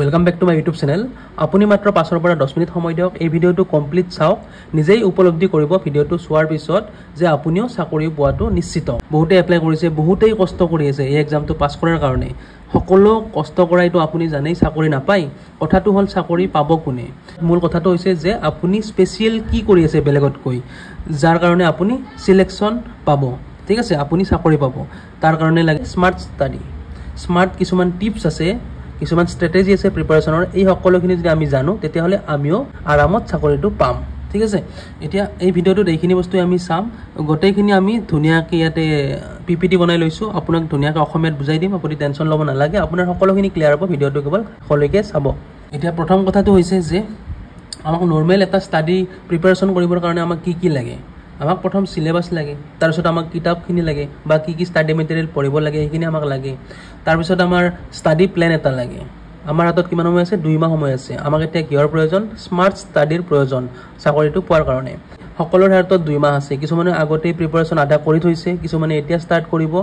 Welcome back to my YouTube channel আপুনি মাত্ৰ পাঁচৰ পৰা দহ মিনিট সময় দিয়ক। এই ভিডিঅ'টো কমপ্লিট চাওক। নিজেই উপলব্ধি কৰিব ভিডিঅ'টো চোৱাৰ পিছত যে আপুনিও চাকৰি পোৱাটো নিশ্চিত। বহুতেই এপ্লাই কৰিছে বহুতেই কষ্ট কৰি আছে এই এক্সামটো পাছ কৰাৰ কাৰণে। সকলো কষ্ট কৰাইতো আপুনি জানেই চাকৰি নাপায়। কথাটো হ'ল চাকৰি পাব কোনে? মূল কথাটো হৈছে যে আপুনি স্পেচিয়েল কি কৰি আছে বেলেগতকৈ? যাৰ কাৰণে আপুনি চিলেকশ্যন পাব। ঠিক আছে আপুনি চাকৰি পাব। তাৰ কাৰণে লাগে স্মাৰ্ট ষ্টাডি স্মাৰ্ট কিছুমান টিপছ আছে। কিছুমান ষ্ট্ৰেটেজি আছে প্ৰিপাৰেশ্যনৰ এই সকলোখিনি যদি আমি জানো তেতিয়াহ'লে আমিও আৰামত চাকৰিটো পাম। ঠিক আছে? এতিয়া এই ভিডিঅ'টোত এইখিনি বস্তুৱে আমি চাম। গোটেইখিনি আমি ধুনীয়াকৈ ইয়াতে পি পি টি বনাই লৈছোঁ। আপোনাক ধুনীয়াকৈ অসমীয়াত বুজাই দিম। আপুনি টেনশ্যন ল'ব নালাগে। আপোনাৰ সকলোখিনি ক্লিয়াৰ হ'ব। ভিডিঅ'টো কেৱল শেষলৈকে চাব। এতিয়া প্ৰথম কথাটো হৈছে যে আমাক নৰ্মেল এটা ষ্টাডি প্ৰিপাৰেশ্যন কৰিবৰ কাৰণে আমাক কি কি লাগে? আমাক প্ৰথম চিলেবাছ লাগে তাৰপিছত আমাক কিতাপখিনি লাগে বা কি কি ষ্টাডি মেটেৰিয়েল পঢ়িব লাগে সেইখিনি আমাক লাগে। তাৰপিছত আমাৰ ষ্টাডি প্লেন এটা লাগে। আমাৰ হাতত কিমান সময় আছে? দুই মাহ সময় আছে। আমাক এতিয়া কিহৰ প্ৰয়োজন? স্মাৰ্ট ষ্টাডিৰ প্ৰয়োজন চাকৰিটো পোৱাৰ কাৰণে। সকলোৰে হাতত দুই মাহ আছে। কিছুমানে আগতেই প্ৰিপাৰেশ্যন আধা কৰি থৈছে কিছুমানে এতিয়া ষ্টাৰ্ট কৰিব।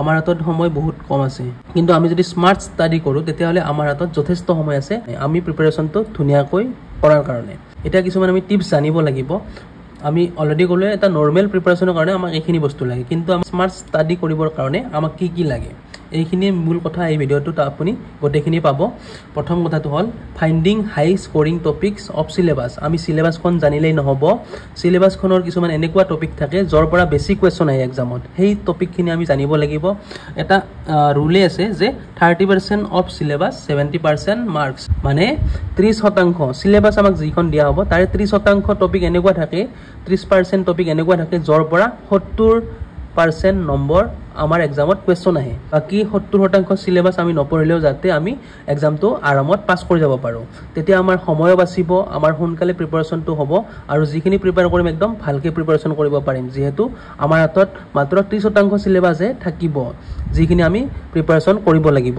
আমাৰ হাতত সময় বহুত কম আছে। কিন্তু আমি যদি স্মাৰ্ট ষ্টাডি কৰোঁ তেতিয়াহ'লে আমাৰ হাতত যথেষ্ট সময় আছে। আমি প্ৰিপাৰেশ্যনটো ধুনীয়াকৈ কৰাৰ কাৰণে। এতিয়া কিছুমান আমি টিপছ জানিব লাগিব। আমি অলৰেডি ক'লোৱে এটা নৰ্মেল প্ৰিপাৰেশ্যনৰ কাৰণে আমাক এইখিনি বস্তু লাগে। কিন্তু আমাক স্মাৰ্ট ষ্টাডি কৰিবৰ কাৰণে আমাক কি কি লাগে? এইখিনি মূল কথা এই ভিডিঅ'টোত আপুনি গোটেইখিনি পাব। প্ৰথম কথাটো হ'ল finding high scoring topics of syllabus আমি চিলেবাছখন জানিলেই নহ'ব। চিলেবাছখনৰ কিছুমান এনেকুৱা টপিক থাকে য'ৰ পৰা বেছি কুৱেশ্যন আহে এক্সামত সেই টপিকখিনি আমি জানিব লাগিব। এটা ৰুলেই আছে যে thirty percent of syllabus seventy percent marks মানে ত্ৰিছ শতাংশ। চিলেবাছ আমাক যিখন দিয়া হ'ব তাৰে ত্ৰিছ শতাংশ টপিক এনেকুৱা থাকে ত্ৰিছ পাৰ্চেণ্ট টপিক এনেকুৱা থাকে য'ৰ পৰা সত্তৰ পাৰ্চেণ্ট নম্বৰ আমাৰ এক্সামত কুৱেশ্যন আহে। বাকী সত্তৰ শতাংশ চিলেবাছ আমি নপঢ়িলেও যাতে আমি এক্সামটো আৰামত পাছ কৰি যাব পাৰোঁ। তেতিয়া আমাৰ সময়ো বাচিব আমাৰ সোনকালে প্ৰিপাৰেশ্যনটো হ'ব আৰু যিখিনি প্ৰিপেয়াৰ কৰিম একদম ভালকৈ প্ৰিপাৰেশ্যন কৰিব পাৰিম। যিহেতু আমাৰ হাতত মাত্ৰ ত্ৰিছ শতাংশ চিলেবাছহে থাকিব যিখিনি আমি প্ৰিপাৰেশ্যন কৰিব লাগিব।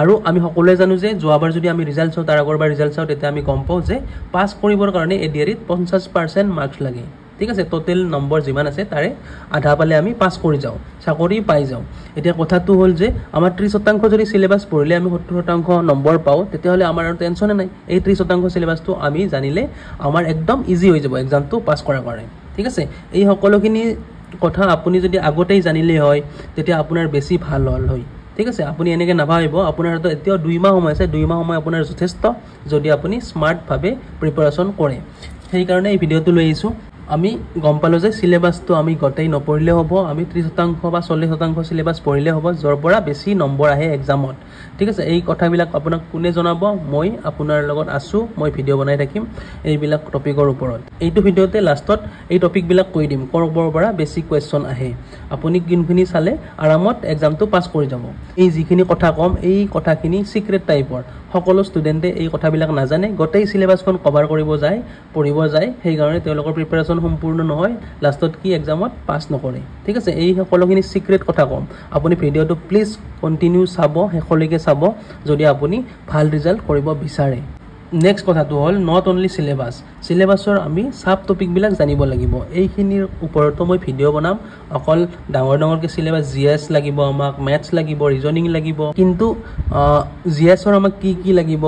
আৰু আমি সকলোৱে জানো যে যোৱাবাৰ যদি আমি ৰিজাল্ট চাওঁ তাৰ আগৰবাৰ ৰিজাল্ট চাওঁ তেতিয়া আমি গম পাওঁ যে পাছ কৰিবৰ কাৰণে এ ডি আৰিত পঞ্চাছ পাৰ্চেণ্ট মাৰ্কছ লাগে। ঠিক আছে টোটেল নম্বৰ যিমান আছে তাৰে আধা পালে আমি পাছ কৰি যাওঁ চাকৰি পাই যাওঁ। এতিয়া কথাটো হ'ল যে আমাৰ ত্ৰিছ শতাংশ যদি চিলেবাছ পঢ়িলে আমি সত্তৰ শতাংশ নম্বৰ পাওঁ তেতিয়াহ'লে আমাৰ আৰু টেনশ্যনে নাই। এই ত্ৰিছ শতাংশ চিলেবাছটো আমি জানিলে আমাৰ একদম ইজি হৈ যাব এক্সামটো পাছ কৰাৰ কাৰণে। ঠিক আছে এই সকলোখিনি কথা আপুনি যদি আগতেই জানিলেই হয় তেতিয়া আপোনাৰ বেছি ভাল হ'ল হয়। ঠিক আছে আপুনি এনেকৈ নাভাবিব আপোনাৰ হাতত এতিয়াও দুই মাহ সময় আছে দুই মাহ সময় আপোনাৰ যথেষ্ট যদি আপুনি স্মাৰ্টভাৱে প্ৰিপাৰেশ্যন কৰে। সেইকাৰণে এই ভিডিঅ'টো লৈ আহিছোঁ। আমি গম পালোঁ যে চিলেবাছটো আমি গোটেই নপঢ়িলেও হ'ব আমি ত্ৰিছ শতাংশ বা চল্লিছ শতাংশ চিলেবাছ পঢ়িলে হ'ব য'ৰ পৰা বেছি নম্বৰ আহে এক্সামত ঠিক আছে এই কথাবিলাক আপোনাক কোনে জনাব? মই আপোনাৰ লগত আছোঁ মই ভিডিঅ' বনাই থাকিম এইবিলাক টপিকৰ ওপৰত। এইটো ভিডিঅ'তে লাষ্টত এই টপিকবিলাক কৈ দিম ক'ৰ ক'ৰ পৰা বেছি কুৱেশ্যন আহে। আপুনি কোনখিনি চালে আৰামত এক্সামটো পাছ কৰি যাব। এই যিখিনি কথা ক'ম এই কথাখিনি ছিক্ৰেট টাইপৰ সকলো ষ্টুডেণ্টে এই কথাবিলাক নাজানে গোটেই চিলেবাছখন কভাৰ কৰিব যায় পঢ়িব যায় সেইকাৰণে তেওঁলোকৰ প্ৰিপাৰেশ্যন সম্পূৰ্ণ নহয় লাষ্টত কি এক্সামত পাছ নকৰে। ঠিক আছে এই সকলোখিনি ছিক্ৰেট কথা ক'ম। আপুনি ভিডিঅ'টো প্লিজ কণ্টিনিউ চাব শেষলৈকে চাব যদি আপুনি ভাল ৰিজাল্ট কৰিব বিচাৰে। নেক্সট কথাটো হ'ল নট অনলি চিলেবাছ চিলেবাছৰ আমি চাব টপিকবিলাক জানিব লাগিব। এইখিনিৰ ওপৰতো মই ভিডিঅ' বনাম। অকল ডাঙৰ ডাঙৰকৈ চিলেবাছ জি এছ লাগিব আমাক মেথছ লাগিব ৰিজনিং লাগিব। কিন্তু জি এছৰ আমাক কি কি লাগিব?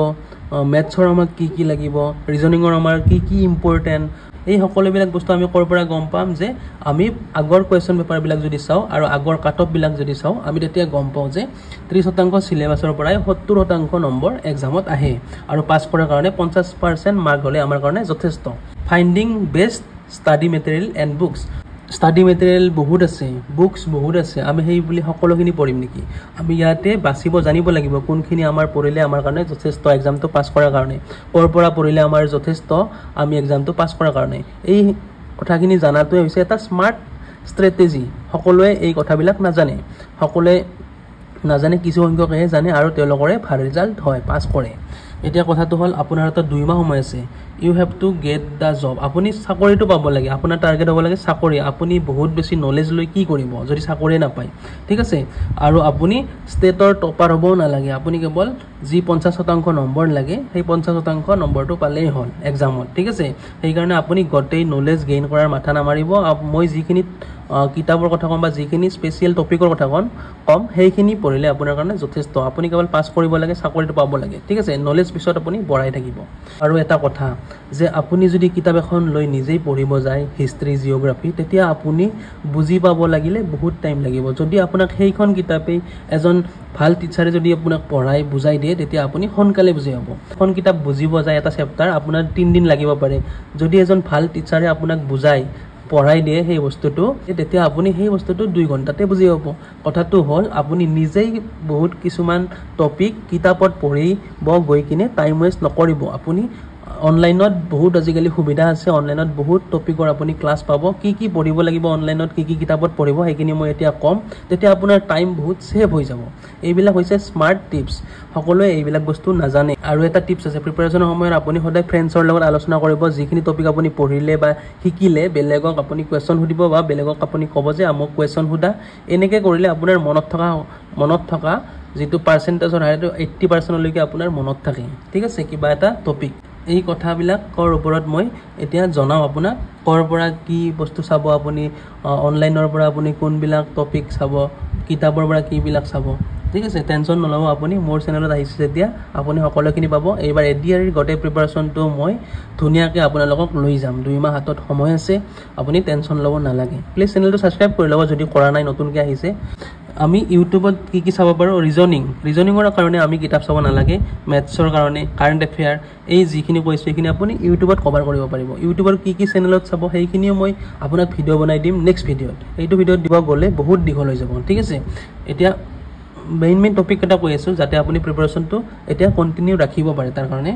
মেথছৰ আমাক কি কি লাগিব? ৰিজনিঙৰ আমাৰ কি কি ইম্পৰ্টেণ্ট এই সকলোবিলাক বস্তু আমি ক'ৰ পৰা গম পাম যে আমি আগৰ কুৱেশ্যন পেপাৰবিলাক যদি চাওঁ আৰু আগৰ কাট অফবিলাক যদি চাওঁ আমি তেতিয়া গম পাওঁ যে ত্ৰিছ শতাংশ চিলেবাছৰ পৰাই সত্তৰ শতাংশ নম্বৰ এক্সামত আহে আৰু পাছ কৰাৰ কাৰণে পঞ্চাছ পাৰ্চেণ্ট মাৰ্ক হ'লে আমাৰ কাৰণে যথেষ্ট। Finding best study material and books study material বহুত আছে বুকছ বহুত আছে আমি সেই বুলি সকলোখিনি পঢ়িম নেকি? আমি ইয়াতে বাচিব জানিব লাগিব কোনখিনি আমাৰ পঢ়িলে আমাৰ কাৰণে যথেষ্ট এক্সামটো পাছ কৰাৰ কাৰণে। ক'ৰ পৰা পঢ়িলে আমাৰ যথেষ্ট আমি এক্সামটো পাছ কৰাৰ কাৰণে। এই কথাখিনি জনাটোৱে হৈছে এটা স্মাৰ্ট ষ্ট্ৰেটেজি সকলোৱে এই কথাবিলাক নাজানে। সকলোৱে নাজানে কিছু সংখ্যকেহে জানে আৰু তেওঁলোকৰে ভাল ৰিজাল্ট হয় পাছ কৰে। এতিয়া কথাটো হ'ল আপোনাৰ হাতত দুই মাহ সময় আছে। You have to get the job আপুনি চাকৰিটো পাব লাগে আপোনাৰ টাৰ্গেট হ'ব লাগে চাকৰি। আপুনি বহুত বেছি নলেজ লৈ কি কৰিব যদি চাকৰিয়ে নাপায়। ঠিক আছে? আৰু আপুনি ষ্টেটৰ টপাৰ হ'বও নালাগে। আপুনি কেৱল যি পঞ্চাছ শতাংশ নম্বৰ লাগে সেই পঞ্চাছ শতাংশ নম্বৰটো পালেই হ'ল এক্সামত ঠিক আছে? সেইকাৰণে আপুনি গোটেই নলেজ গেইন কৰাৰ মাথা নামাৰিব। মই যিখিনিত আহ, কিতাপৰ কথা ক'ম বা যিখিনি স্পেচিয়েল টপিকৰ কথা ক'ম ক'ম সেইখিনি পঢ়িলে আপোনাৰ কাৰণে যথেষ্ট। আপুনি কেৱল পাছ কৰিব লাগে চাকৰিটো পাব লাগে। ঠিক আছে? নলেজ পিছত আপুনি বঢ়াই থাকিব। আৰু এটা কথা যে আপুনি যদি কিতাপ এখন লৈ নিজেই পঢ়িব যায় হিষ্ট্ৰী জিঅ'গ্ৰাফী তেতিয়া আপুনি বুজি পাব লাগিলে বহুত টাইম লাগিব। যদি আপোনাক সেইখন কিতাপেই এজন ভাল টিচাৰে যদি আপোনাক পঢ়াই বুজাই দিয়ে তেতিয়া আপুনি সোনকালে বুজি পাব। এখন কিতাপ বুজিব যায় এটা চেপ্টাৰ আপোনাৰ তিনিদিন লাগিব পাৰে। যদি এজন ভাল টিচাৰে আপোনাক বুজাই পঢ়াই দিয়ে সেই বস্তুটো তেতিয়া আপুনি সেই বস্তুটো দুই ঘণ্টাতে বুজি পাব। কথাটো হ'ল আপুনি নিজেই বহুত কিছুমান টপিক কিতাপত পঢ়িব গৈ কিনে টাইম ৱেষ্ট নকৰিব। আপুনি অনলাইনত বহুত আজিকালি সুবিধা আছে। অনলাইনত বহুত টপিকৰ আপুনি ক্লাছ পাব। কি কি পঢ়িব লাগিব অনলাইনত কি কি কিতাপত পঢ়িব সেইখিনি মই এতিয়া ক'ম। তেতিয়া আপোনাৰ টাইম বহুত ছেভ হৈ যাব। এইবিলাক হৈছে স্মাৰ্ট টিপছ সকলোৱে এইবিলাক বস্তু নাজানে আৰু এটা টিপছ আছে। প্ৰিপেৰেশ্যনৰ সময়ত আপুনি সদায় ফ্ৰেণ্ডছৰ লগত আলোচনা কৰিব। যিখিনি টপিক আপুনি পঢ়িলে বা শিকিলে বেলেগক আপুনি কুৱেশ্যন সুধিব বা বেলেগক আপুনি ক'ব যে আমুক কুৱেশ্যন সোধা। এনেকৈ কৰিলে আপোনাৰ মনত থকা মনত থকা যিটো পাৰ্চেণ্টেজৰ হাৰটো এইট্টি পাৰ্চেণ্টলৈকে আপোনাৰ মনত থাকে ঠিক আছে? কিবা এটা টপিক এই কথাবিলাকৰ ওপৰত মই এতিয়া জনাওঁ আপোনাক। ক'ৰ পৰা কি বস্তু চাব আপুনি অনলাইনৰ পৰা আপুনি কোনবিলাক টপিক চাব কিতাপৰ পৰা কিবিলাক চাব? ঠিক আছে টেনশ্যন নল'ব আপুনি। মোৰ চেনেলত আহিছে যেতিয়া আপুনি সকলোখিনি পাব। এইবাৰ এ ডি আৰ ইৰ গোটেই প্ৰিপাৰেশ্যনটো মই ধুনীয়াকৈ আপোনালোকক লৈ যাম। দুই মাহ হাতত সময় আছে আপুনি টেনশ্যন ল'ব নালাগে। প্লিজ চেনেলটো ছাবস্ক্ৰাইব কৰি ল'ব যদি কৰা নাই নতুনকৈ আহিছে। আমি ইউটিউবত কি কি চাব পাৰোঁ? ৰিজনিং ৰিজনিঙৰ কাৰণে আমি কিতাপ চাব নালাগে মেথছৰ কাৰণে কাৰেণ্ট এফেয়াৰ এই যিখিনি কৈছোঁ সেইখিনি আপুনি ইউটিউবত কভাৰ কৰিব পাৰিব। ইউটিউবৰ কি কি চেনেলত চাব সেইখিনিও মই আপোনাক ভিডিঅ' বনাই দিম নেক্সট ভিডিঅ'ত এইটো ভিডিঅ'ত দিব গ'লে বহুত দীঘল হৈ যাব। ঠিক আছে? এতিয়া মেইন মেইন টপিক এটা কৈ আছোঁ যাতে আপুনি প্ৰিপাৰেশ্যনটো এতিয়া কণ্টিনিউ ৰাখিব পাৰে তাৰ কাৰণে।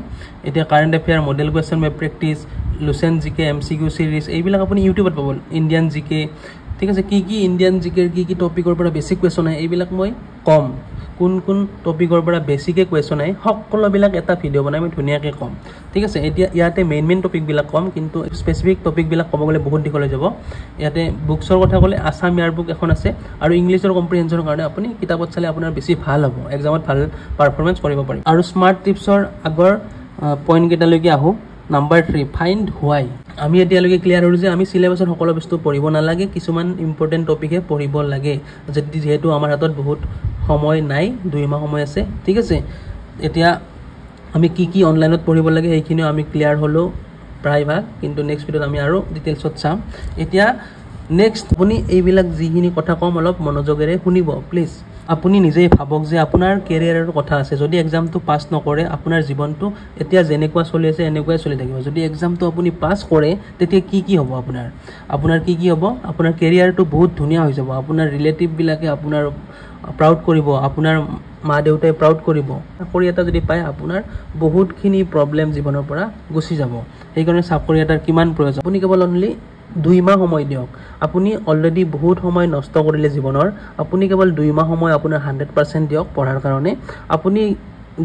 এতিয়া current affair model question by practice Lucent G K M C Q series এইবিলাক আপুনি ইউটিউবত পাব। ইণ্ডিয়ান জি কে ঠিক আছে কি কি ইণ্ডিয়ান জি কেৰ কি কি টপিকৰ পৰা বেছিক কুৱেশ্যন আহে এইবিলাক মই ক'ম। কোন কোন টপিকৰ পৰা বেছিকৈ কুৱেশ্যন আহে সকলোবিলাক এটা ভিডিঅ' বনাই মই ধুনীয়াকৈ ক'ম। ঠিক আছে এতিয়া ইয়াতে মেইন মেইন টপিকবিলাক ক'ম কিন্তু স্পেচিফিক টপিকবিলাক ক'ব গ'লে বহুত দীঘল যাব। ইয়াতে বুকছৰ কথা ক'লে আছাম ইয়াৰ বুক এখন আছে আৰু ইংলিছৰ কম্প্ৰিহেনশ্যনৰ কাৰণে আপুনি কিতাপত চালে আপোনাৰ বেছি ভাল হ'ব এক্সামত ভাল পাৰফৰ্মেঞ্চ কৰিব পাৰিম আৰু স্মাৰ্ট টিপছৰ আগৰ পইণ্টকেইটালৈকে আহোঁ। নাম্বাৰ থ্ৰী ফাইণ্ড হোৱাই আমি এতিয়ালৈকে ক্লিয়াৰ হ'লোঁ যে আমি চিলেবাছত সকলো বস্তু পঢ়িব নালাগে কিছুমান ইম্পৰ্টেণ্ট টপিকহে পঢ়িব লাগে। যিহেতু আমাৰ হাতত বহুত সময় নাই দুই মাহ সময় আছে ঠিক আছে? এতিয়া আমি কি কি অনলাইনত পঢ়িব লাগে সেইখিনিও আমি ক্লিয়াৰ হ'লোঁ প্ৰায়ভাগ কিন্তু নেক্সট ভিডিঅ'ত আমি আৰু ডিটেইলছত চাম। এতিয়া নেক্সট আপুনি এইবিলাক যিখিনি কথা ক'ম অলপ মনোযোগেৰে শুনিব প্লিজ আপুনি নিজেই ভাবক যে আপোনাৰ কেৰিয়াৰৰ কথা আছে। যদি এক্সামটো পাছ নকৰে আপোনাৰ জীৱনটো এতিয়া যেনেকুৱা চলি আছে এনেকুৱাই চলি থাকিব। যদি এক্সামটো আপুনি পাছ কৰে তেতিয়া কি কি হ'ব আপোনাৰ? আপোনাৰ কি কি হ'ব? আপোনাৰ কেৰিয়াৰটো বহুত ধুনীয়া হৈ যাব। আপোনাৰ ৰিলেটিভবিলাকে আপোনাৰ প্ৰাউড কৰিব আপোনাৰ মা দেউতাই প্ৰাউড কৰিব। চাকৰি এটা যদি পায় আপোনাৰ বহুতখিনি প্ৰব্লেম জীৱনৰ পৰা গুচি যাব। সেইকাৰণে চাকৰি এটাৰ কিমান প্ৰয়োজন? আপুনি কেৱল অনলি দুই মাহ সময় দিয়ক। আপুনি অলৰেডি বহুত সময় নষ্ট কৰিলে জীৱনৰ। আপুনি কেৱল দুই মাহ সময় আপোনাৰ হাণ্ড্ৰেড পাৰ্চেণ্ট দিয়ক পঢ়াৰ কাৰণে। আপুনি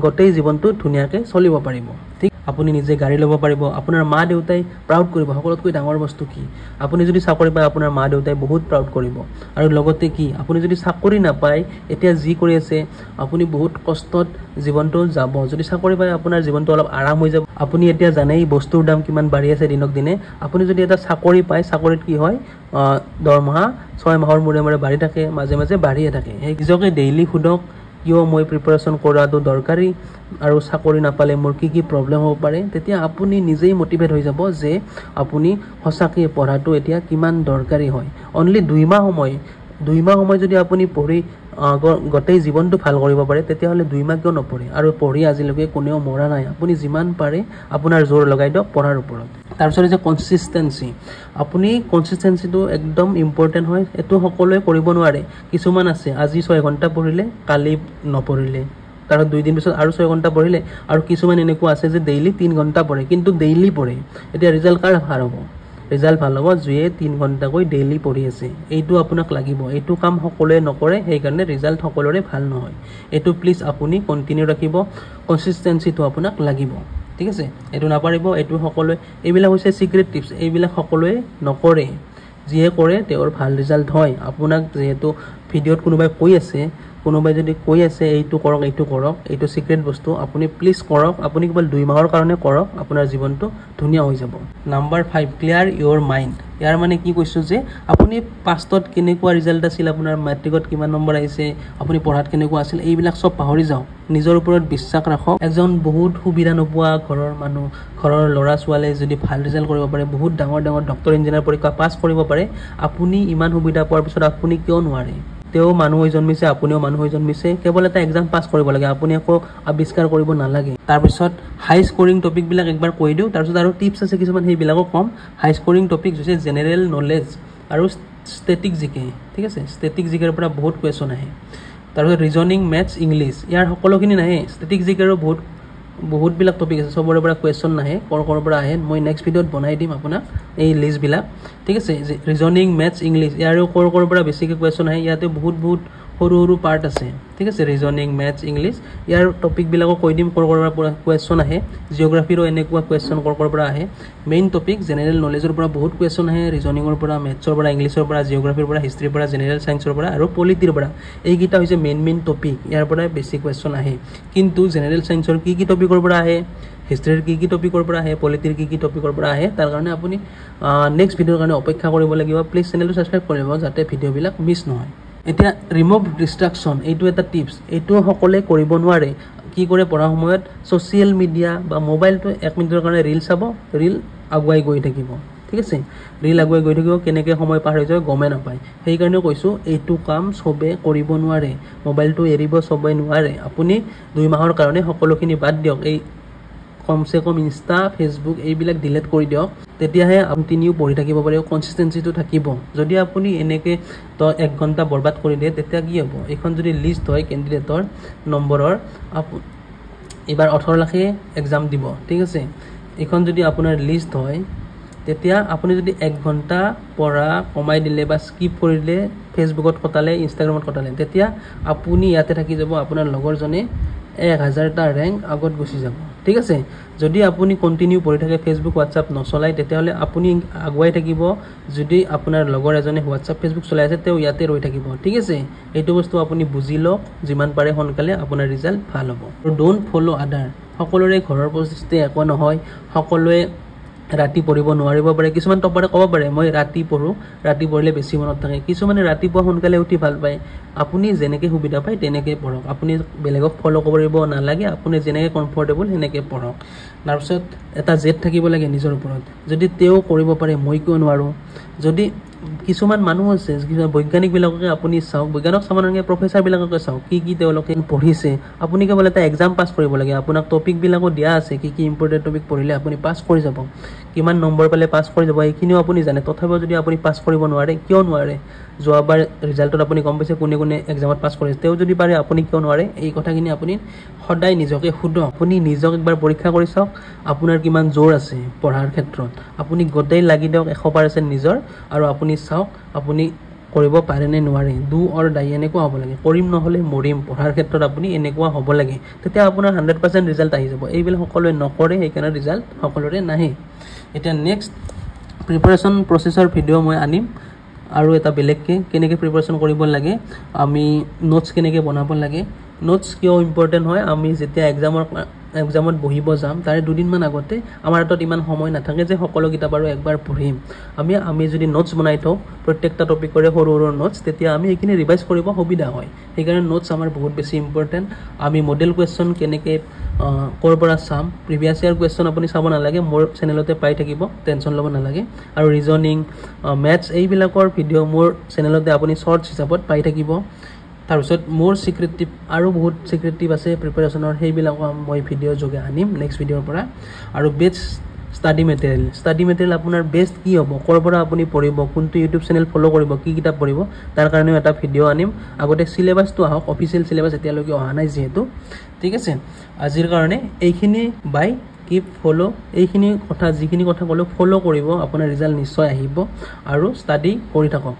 গোটেই জীৱনটো ধুনীয়াকৈ চলিব পাৰিব। ঠিক আপুনি নিজে গাড়ী ল'ব পাৰিব আপোনাৰ মা দেউতাই প্ৰাউড কৰিব সকলোতকৈ ডাঙৰ বস্তু কি? আপুনি যদি চাকৰি পায় আপোনাৰ মা দেউতাই বহুত প্ৰাউড কৰিব। আৰু লগতে কি আপুনি যদি চাকৰি নাপায় এতিয়া যি কৰি আছে আপুনি বহুত কষ্টত জীৱনটো যাব। যদি চাকৰি পায় আপোনাৰ জীৱনটো অলপ আৰাম হৈ যাব। আপুনি এতিয়া জানেই বস্তুৰ দাম কিমান বাঢ়ি আছে দিনক দিনে। আপুনি যদি এটা চাকৰি পায় চাকৰিত কি হয় দৰমহা ছয় মাহৰ মূৰে মূৰে বাঢ়ি থাকে মাজে মাজে বাঢ়িয়ে থাকে। সেই নিজকে ডেইলি সোধক কিয় মই প্ৰিপাৰেশ্যন কৰাটো দৰকাৰী আৰু চাকৰি নাপালে মোৰ কি কি প্ৰব্লেম হ'ব পাৰে তেতিয়া আপুনি নিজেই মটিভেট হৈ যাব যে আপুনি সঁচাকৈ পঢ়াটো এতিয়া কিমান দৰকাৰী হয়। অনলি দুই মাহ সময় দুই মাহ সময় যদি আপুনি পঢ়ি গোটেই জীৱনটো ভাল কৰিব পাৰে তেতিয়াহ'লে দুই মাহ কিয় নপঢ়ে আৰু পঢ়ি আজিলৈকে কোনেও মৰা নাই। আপুনি যিমান পাৰে আপোনাৰ জোৰ লগাই দিয়ক পঢ়াৰ ওপৰত। তাৰপিছত হৈছে কনচিষ্টেঞ্চি আপুনি কনচিষ্টেঞ্চিটো একদম ইম্পৰ্টেণ্ট হয়। এইটো সকলোৱে কৰিব নোৱাৰে। কিছুমান আছে আজি ছয় ঘণ্টা পঢ়িলে কালি নপঢ়িলে। তাৰপিছত দুই দিন পিছত আৰু ছয় ঘণ্টা পঢ়িলে। আৰু কিছুমান এনেকুৱা আছে যে ডেইলি তিনি ঘণ্টা পঢ়ে কিন্তু ডেইলি পঢ়ে। এতিয়া ৰিজাল্ট কাৰ ভাল হ'ব? ৰিজাল্ট ভাল হ'ব যিয়ে তিনি ঘণ্টাকৈ ডেইলি পঢ়ি আছে। এইটো আপোনাক লাগিব। এইটো কাম সকলোৱে নকৰে সেইকাৰণে ৰিজাল্ট সকলোৰে ভাল নহয়। এইটো প্লিজ আপুনি কণ্টিনিউ ৰাখিব। কনচিষ্টেঞ্চিটো আপোনাক লাগিব। ঠিক আছে? এইটো নাপাৰিব এইটো সকলোৱে এইবিলাক হৈছে ছিক্ৰেট টিপছ এইবিলাক সকলোৱে নকৰে। যিয়ে কৰে তেওঁৰ ভাল ৰিজাল্ট হয়। আপোনাক যিহেতু ভিডিঅ'ত কোনোবাই কৈ আছে কোনোবাই যদি কৈ আছে এইটো কৰক এইটো কৰক এইটো ছিক্ৰেট বস্তু আপুনি প্লিজ কৰক আপুনি কেৱল দুই মাহৰ কাৰণে কৰক আপোনাৰ জীৱনটো ধুনীয়া হৈ যাব। Number five clear your mind ইয়াৰ মানে কি কৈছোঁ যে আপুনি পাষ্টত কেনেকুৱা ৰিজাল্ট আছিল আপোনাৰ মেট্ৰিকত কিমান নম্বৰ আহিছে আপুনি পঢ়াত কেনেকুৱা আছিল এইবিলাক চব পাহৰি যাওক। নিজৰ ওপৰত বিশ্বাস ৰাখক। এজন বহুত সুবিধা নোপোৱা ঘৰৰ মানুহ ঘৰৰ ল'ৰা ছোৱালীয়ে যদি ভাল ৰিজাল্ট কৰিব পাৰে বহুত ডাঙৰ ডাঙৰ ডক্টৰ ইঞ্জিনিয়াৰ পৰীক্ষা পাছ কৰিব পাৰে আপুনি ইমান সুবিধা পোৱাৰ পিছত আপুনি কিয় নোৱাৰে? তেওঁ মানুহ হৈ জন্মিছে আপুনিও মানুহ হৈ জন্মিছে কেৱল এটা এক্সাম পাছ কৰিব লাগে আপুনি একো আৱিষ্কাৰ কৰিব নালাগে। তাৰপিছত হাই স্ক'ৰিং টপিকবিলাক একবাৰ কৈ দিওঁ তাৰপিছত আৰু টিপছ আছে কিছুমান সেইবিলাকো ক'ম। হাই স্ক'ৰিং টপিক হৈছে জেনেৰেল নলেজ আৰু ষ্টেটিক জিকে ঠিক আছে? ষ্টেটিক জিকেৰ পৰা বহুত কুৱেশ্যন আহে। তাৰপিছত ৰিজনিং মেথছ ইংলিছ ইয়াৰ সকলোখিনি নাহে। ষ্টেটিক জিকেৰো বহুত বহুতবিলাক টপিক আছে চবৰে পৰা কুৱেশ্যন নাহে ক'ৰ ক'ৰ পৰা আহে মই নেক্সট ভিডিঅ'ত বনাই দিম আপোনাক এই লিষ্টবিলাক ঠিক আছে ৰিজনিং মেথছ ইংলিছ ইয়াৰো ক'ৰ ক'ৰ পৰা বেছিকৈ কুৱেশ্যন আহে ইয়াতে বহুত বহুত সৰু সৰু পাৰ্ট আছে। ঠিক আছে ৰিজনিং মেথছ ইংলিছ ইয়াৰ টপিকবিলাকো কৈ দিম ক'ৰ ক'ৰ পৰা কুৱেশ্যন আহে জিঅ'গ্ৰাফীৰো এনেকুৱা কুৱেশ্যন ক'ৰ ক'ৰ পৰা আহে। মেইন টপিক জেনেৰেল নলেজৰ পৰা বহুত কুৱেশ্যন আহে ৰিজনিঙৰ পৰা মেথছৰ পৰা ইংলিছৰ পৰা জিঅ'গ্ৰাফীৰ পৰা হিষ্ট্ৰীৰ পৰা জেনেৰেল ছায়েন্সৰ পৰা আৰু পলিটিৰ পৰা। এইকেইটা হৈছে মেইন মেইন টপিক ইয়াৰ পৰাই বেছি কুৱেশ্যন আহে। কিন্তু জেনেৰেল ছায়েন্সৰ কি কি টপিকৰ পৰা আহে? হিষ্ট্ৰীৰ কি কি টপিকৰ পৰা আহে? পলিটিৰ কি কি টপিকৰ পৰা আহে? তাৰ কাৰণে আপুনি নেক্সট ভিডিঅ'ৰ কাৰণে অপেক্ষা কৰিব লাগিব। প্লিজ চেনেলটো ছাবস্ক্ৰাইব কৰিব যাতে ভিডিঅ'বিলাক মিছ নহয়। এতিয়া ৰিমুভ ডিষ্ট্ৰাকশ্যন এইটো এটা টিপছ এইটো সকলোৱে কৰিব নোৱাৰে। কি কৰে পঢ়াৰ সময়ত ছ'চিয়েল মিডিয়া বা মোবাইলটো এক মিনিটৰ কাৰণে ৰিল চাব ৰিল আগুৱাই গৈ থাকিব। ঠিক আছে? ৰিল আগুৱাই গৈ থাকিব কেনেকৈ সময় পাৰ হৈ যায় গমেই নাপায়। সেইকাৰণে কৈছোঁ এইটো কাম চবে কৰিব নোৱাৰে। মোবাইলটো এৰিব চবেই নোৱাৰে। আপুনি দুই মাহৰ কাৰণে সকলোখিনি বাদ দিয়ক। এই কমচে কম ইনষ্টা ফেচবুক এইবিলাক ডিলেট কৰি দিয়ক। তেতিয়াহে আপুনিও পঢ়ি থাকিব পাৰিব কনচিষ্টেঞ্চিটো থাকিব। যদি আপুনি এনেকৈ তো এক ঘণ্টা বৰবাদ কৰি দিয়ে তেতিয়া কি হ'ব? এইখন যদি লিষ্ট হয় কেণ্ডিডেটৰ নম্বৰৰ আপু এইবাৰ ওঠৰ লাখে এক্সাম দিব ঠিক আছে? এইখন যদি আপোনাৰ লিষ্ট হয় তেতিয়া আপুনি যদি এক ঘণ্টা পঢ়া কমাই দিলে বা স্কিপ কৰি দিলে ফেচবুকত কটালে ইনষ্টাগ্ৰামত কটালে তেতিয়া আপুনি ইয়াতে থাকি যাব আপোনাৰ লগৰজনে এক হাজাৰটা ৰেংক আগত গুচি যাব। ঠিক আছে? যদি আপুনি কণ্টিনিউ পঢ়ি থাকে ফেচবুক হোৱাটছআপ নচলায় তেতিয়াহ'লে আপুনি আগুৱাই থাকিব। যদি আপোনাৰ লগৰ এজনে হোৱাটছআপ ফেচবুক চলাই আছে তেওঁ ইয়াতে ৰৈ থাকিব। ঠিক আছে? এইটো বস্তু আপুনি বুজি লওক যিমান পাৰে সোনকালে আপোনাৰ ৰিজাল্ট ভাল হ'ব। আৰু ডোণ্ট ফ'ল' আদাৰ সকলোৰে ঘৰৰ পৰিস্থিতি একো নহয়। সকলোৱে ৰাতি পঢ়িব নোৱাৰিব পাৰে। কিছুমান টপাৰে ক'ব পাৰে মই ৰাতি পঢ়োঁ ৰাতি পঢ়িলে বেছি মনত থাকে। কিছুমানে ৰাতিপুৱা সোনকালে উঠি ভাল পায়। আপুনি যেনেকৈ সুবিধা পায় তেনেকৈ পঢ়ক। আপুনি বেলেগক ফ'ল' কৰিব নালাগে আপুনি যেনেকৈ কমফৰ্টেবল সেনেকৈ পঢ়ক। তাৰপিছত এটা জেদ থাকিব লাগে নিজৰ ওপৰত। যদি তেওঁ কৰিব পাৰে মই কিয় নোৱাৰোঁ? যদি কিছুমান মানুহ আছে কিছুমান বৈজ্ঞানিকবিলাককে আপুনি চাওক বৈজ্ঞানিক চাব নালাগে প্ৰফেচাৰবিলাককে চাওক কি কি তেওঁলোকে পঢ়িছে। আপুনি কেৱল এটা এক্সাম পাছ কৰিব লাগে আপোনাক টপিকবিলাকো দিয়া আছে কি কি ইম্পৰ্টেণ্ট টপিক পঢ়িলে আপুনি পাছ কৰি যাব। কিমান নম্বৰ পালে পাছ কৰি যাব এইখিনিও আপুনি জানে। তথাপিও যদি আপুনি পাছ কৰিব নোৱাৰে কিয় নোৱাৰে? যোৱাবাৰ ৰিজাল্টত আপুনি গম পাইছে কোনে কোনে এক্সামত পাছ কৰিছে। তেওঁ যদি পাৰে আপুনি কিয় নোৱাৰে? এই কথাখিনি আপুনি সদায় নিজকে সোধক আপুনি নিজক একবাৰ পৰীক্ষা কৰি চাওক আপোনাৰ কিমান জোৰ আছে পঢ়াৰ ক্ষেত্ৰত। আপুনি গোটেই লাগি দিয়ক এশ পাৰ্চেণ্ট নিজৰ আৰু আপুনি চাওক আপুনি কৰিব পাৰে নে নোৱাৰে। ডু অৰ ডাই এনেকুৱা হ'ব লাগে। কৰিম নহ'লে মৰিম। পঢ়াৰ ক্ষেত্ৰত আপুনি এনেকুৱা হ'ব লাগে। তেতিয়া আপোনাৰ হাণ্ড্ৰেড পাৰ্চেণ্ট ৰিজাল্ট আহি যাব। এইবিলাক সকলোৱে নকৰে সেইকাৰণে ৰিজাল্ট সকলোৰে নাহে এতিয়া নেক্সট প্ৰিপাৰেশ্যন প্ৰচেছৰ ভিডিঅ' মই আনিম। আৰু এটা বেলেগকৈ কেনেকৈ প্ৰিপাৰেশ্যন কৰিব লাগে আমি নোটছ কেনেকৈ বনাব লাগে। নোটছ কিয় ইম্পৰ্টেণ্ট হয় আমি যেতিয়া এক্সামৰ এক্সামত বহিব যাম তাৰে দুদিনমান আগতে আমাৰ হাতত ইমান সময় নাথাকে যে সকলো কিতাপ আৰু একবাৰ পঢ়িম। আমি আমি যদি নোটছ বনাই থওঁ প্ৰত্যেকটা টপিকৰে সৰু সৰু নোটছ তেতিয়া আমি সেইখিনি ৰিভাইজ কৰিব সুবিধা হয়। সেইকাৰণে নোটছ আমাৰ বহুত বেছি ইম্পৰ্টেণ্ট আমি মডেল কুৱেশ্যন কেনেকৈ ক'ৰ পৰা চাম? প্ৰিভিয়াছ ইয়াৰ কুৱেশ্যন আপুনি চাব নালাগে মোৰ চেনেলতে পাই থাকিব টেনশ্যন ল'ব নালাগে। আৰু ৰিজনিং মেথছ এইবিলাকৰ ভিডিঅ' মোৰ চেনেলতে আপুনি শ্বৰ্টছ হিচাপত পাই থাকিব। তাৰপিছত মোৰ ছিক্ৰেট টিপ আৰু বহুত ছিক্ৰেট টিপ আছে প্ৰিপাৰেশ্যনৰ সেইবিলাকো মই ভিডিঅ' যোগে আনিম নেক্সট ভিডিঅ'ৰ পৰা। আৰু best study material study material আপোনাৰ বেষ্ট কি হ'ব? ক'ৰ পৰা আপুনি পঢ়িব? কোনটো ইউটিউব চেনেল ফ'ল' কৰিব? কি কিতাপ পঢ়িব? তাৰ কাৰণেও এটা ভিডিঅ' আনিম। আগতে চিলেবাছটো আহক অফিচিয়েল চিলেবাছ এতিয়ালৈকে অহা নাই যিহেতু। ঠিক আছে? আজিৰ কাৰণে এইখিনি বাই কিপ ফ'ল' এইখিনি কথা যিখিনি কথা ক'লোঁ ফ'ল' কৰিব। আপোনাৰ ৰিজাল্ট নিশ্চয় আহিব। আৰু ষ্টাডি কৰি থাকক।